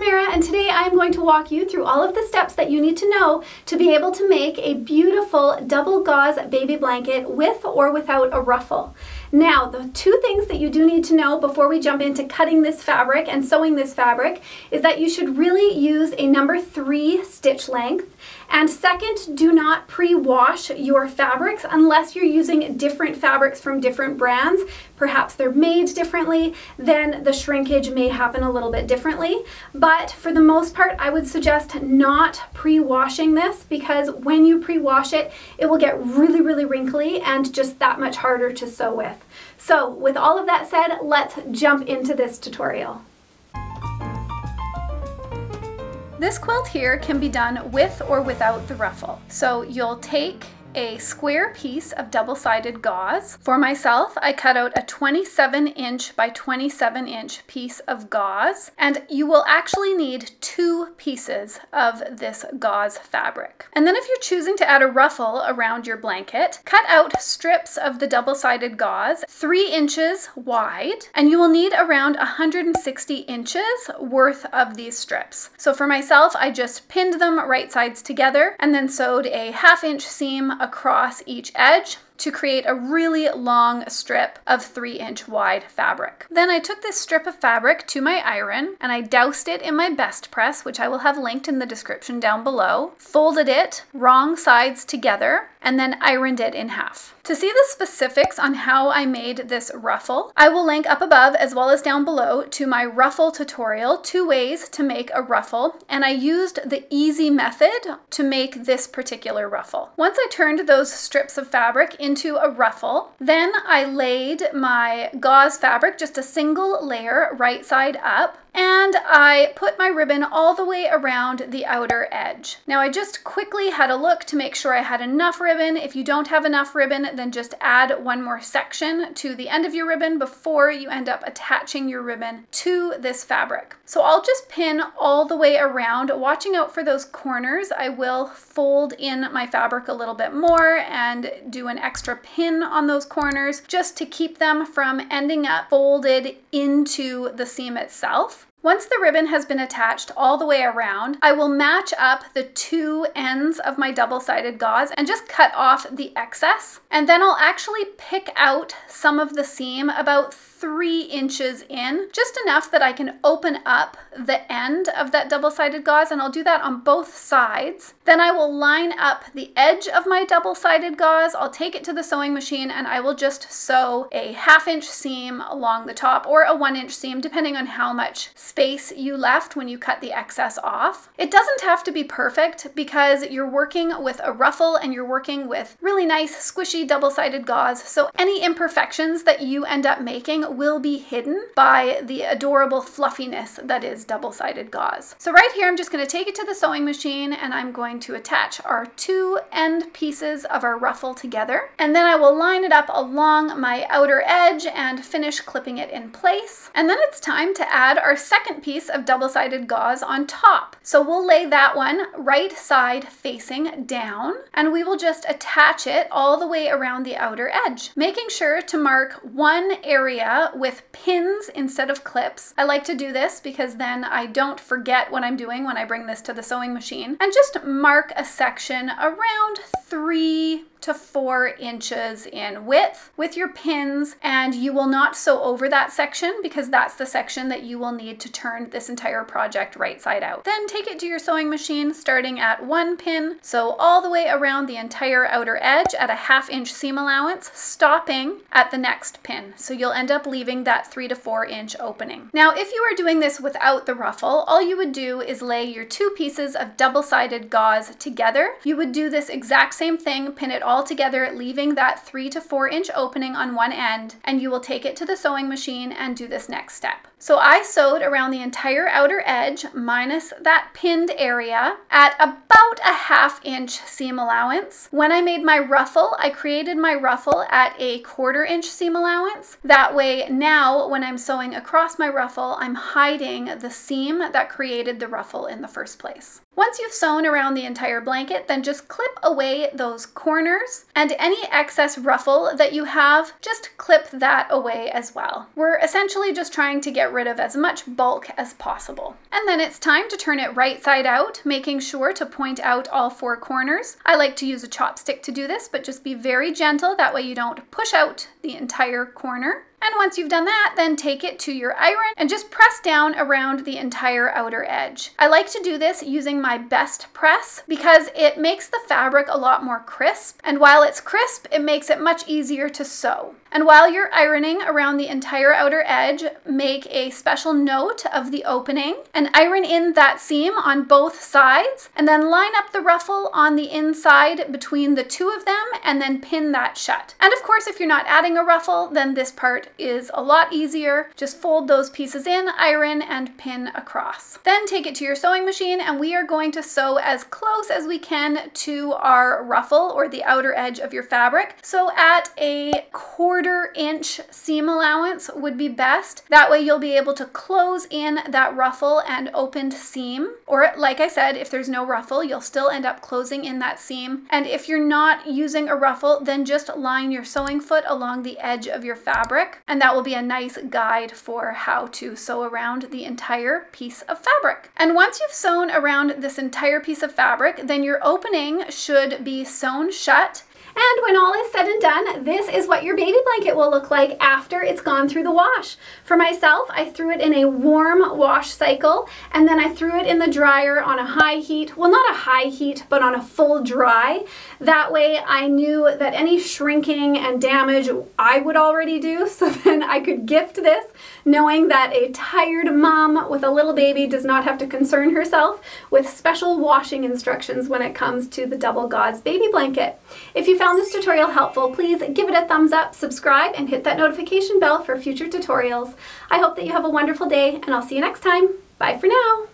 Tamara and today I'm going to walk you through all of the steps that you need to know to be able to make a beautiful double gauze baby blanket with or without a ruffle. Now, the two things that you do need to know before we jump into cutting this fabric and sewing this fabric is that you should really use a number three stitch length. And second, do not pre-wash your fabrics unless you're using different fabrics from different brands. Perhaps they're made differently, then the shrinkage may happen a little bit differently. But for the most part, I would suggest not pre-washing this because when you pre-wash it, it will get really, really wrinkly and just that much harder to sew with. So with all of that said, let's jump into this tutorial. This quilt here can be done with or without the ruffle. So you'll take a square piece of double-sided gauze. For myself, I cut out a 27 inch by 27 inch piece of gauze, and you will actually need two pieces of this gauze fabric. And then if you're choosing to add a ruffle around your blanket, cut out strips of the double-sided gauze, three inches wide, and you will need around 160 inches worth of these strips. So for myself, I just pinned them right sides together and then sewed a half inch seam across each edge to create a really long strip of three inch wide fabric. Then I took this strip of fabric to my iron and I doused it in my best press, which I will have linked in the description down below, folded it wrong sides together, and then ironed it in half. To see the specifics on how I made this ruffle, I will link up above as well as down below to my ruffle tutorial, two ways to make a ruffle, and I used the easy method to make this particular ruffle. Once I turned those strips of fabric into a ruffle, then I laid my gauze fabric, just a single layer right side up, and I put my ribbon all the way around the outer edge. Now I just quickly had a look to make sure I had enough ribbon. If you don't have enough ribbon, then just add one more section to the end of your ribbon before you end up attaching your ribbon to this fabric. So I'll just pin all the way around, watching out for those corners. I will fold in my fabric a little bit more and do an extra pin on those corners just to keep them from ending up folded into the seam itself. Once the ribbon has been attached all the way around, I will match up the two ends of my double-sided gauze and just cut off the excess. And then I'll actually pick out some of the seam about three inches in, just enough that I can open up the end of that double-sided gauze, and I'll do that on both sides. Then I will line up the edge of my double-sided gauze, I'll take it to the sewing machine, and I will just sew a half inch seam along the top, or a one inch seam, depending on how much space you left when you cut the excess off. It doesn't have to be perfect because you're working with a ruffle and you're working with really nice squishy double-sided gauze, so any imperfections that you end up making will be hidden by the adorable fluffiness that is double-sided gauze. So right here, I'm just gonna take it to the sewing machine and I'm going to attach our two end pieces of our ruffle together. And then I will line it up along my outer edge and finish clipping it in place. And then it's time to add our second piece of double-sided gauze on top. So we'll lay that one right side facing down and we will just attach it all the way around the outer edge, making sure to mark one area with pins instead of clips. I like to do this because then I don't forget what I'm doing when I bring this to the sewing machine. And just mark a section around three to four inches in width with your pins and you will not sew over that section because that's the section that you will need to turn this entire project right side out. Then take it to your sewing machine starting at one pin, sew all the way around the entire outer edge at a half inch seam allowance, stopping at the next pin. So you'll end up leaving that three to four inch opening. Now, if you are doing this without the ruffle, all you would do is lay your two pieces of double-sided gauze together. You would do this exact same thing, pin it all together, leaving that three to four inch opening on one end, and you will take it to the sewing machine and do this next step. So I sewed around the entire outer edge minus that pinned area at about a half inch seam allowance. When I made my ruffle, I created my ruffle at a quarter inch seam allowance. That way now when I'm sewing across my ruffle, I'm hiding the seam that created the ruffle in the first place. Once you've sewn around the entire blanket, then just clip away those corners and any excess ruffle that you have, just clip that away as well. We're essentially just trying to get rid of as much bulk as possible. And then it's time to turn it right side out, making sure to point out all four corners. I like to use a chopstick to do this, but just be very gentle. That way you don't push out the entire corner. And once you've done that, then take it to your iron and just press down around the entire outer edge. I like to do this using my best press because it makes the fabric a lot more crisp. And while it's crisp, it makes it much easier to sew. And while you're ironing around the entire outer edge, make a special note of the opening and iron in that seam on both sides and then line up the ruffle on the inside between the two of them and then pin that shut. And of course, if you're not adding a ruffle, then this part is a lot easier. Just fold those pieces in, iron, and pin across. Then take it to your sewing machine and we are going to sew as close as we can to our ruffle or the outer edge of your fabric. So at a quarter inch seam allowance would be best. That way you'll be able to close in that ruffle and opened seam. Or like I said, if there's no ruffle, you'll still end up closing in that seam. And if you're not using a ruffle, then just line your sewing foot along the edge of your And that will be a nice guide for how to sew around the entire piece of fabric. And once you've sewn around this entire piece of fabric, then your opening should be sewn shut and when all is said and done, this is what your baby blanket will look like after it's gone through the wash. For myself, I threw it in a warm wash cycle and then I threw it in the dryer on a high heat. Well, not a high heat, but on a full dry. That way I knew that any shrinking and damage I would already do so then I could gift this knowing that a tired mom with a little baby does not have to concern herself with special washing instructions when it comes to the Double Gauze baby blanket. If you found this tutorial helpful, please give it a thumbs up, subscribe, and hit that notification bell for future tutorials. I hope that you have a wonderful day, and I'll see you next time. Bye for now.